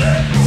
Yeah.